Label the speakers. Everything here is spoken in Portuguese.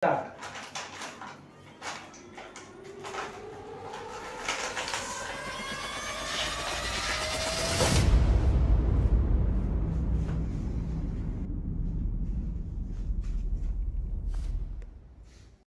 Speaker 1: Tá.